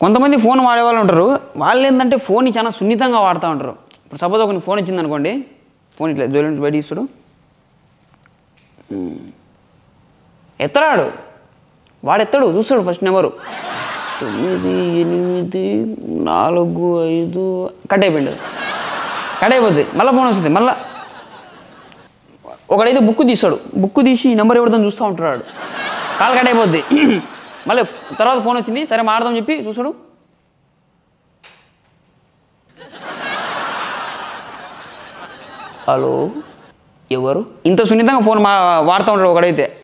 కొంతమంది ఫోన్ వాడే వాళ్ళు ఉంటారు. వాళ్ళు ఏంటంటే ఫోన్ చాలా సున్నితంగా వాడుతూ ఉంటారు. ఇప్పుడు సపోజ్ ఒక ఫోన్ ఇచ్చింది అనుకోండి. ఫోన్ ఇట్లా జోలి నుంచి బయట ఇస్తాడు ఎత్తరాడు. వాడు ఎత్తాడు చూస్తాడు ఫస్ట్ నెంబరు. తొమ్మిది ఎనిమిది నాలుగు ఐదు కట్ అయిపోయింది కట్ అయిపోద్ది. మళ్ళీ ఫోన్ వస్తుంది. మళ్ళీ ఒకడైతే బుక్ తీస్తాడు. బుక్ తీసి ఈ నెంబర్ ఎవరితో చూస్తూ ఉంటాడు కాల్ కట్ అయిపోద్ది. మళ్ళీ తర్వాత ఫోన్ వచ్చింది సరే మాడదాం చెప్పి చూసాడు హలో? ఎవరు? ఇంత సున్నితంగా ఫోన్ మా వాడుతూ ఉంటాడు ఒకడైతే.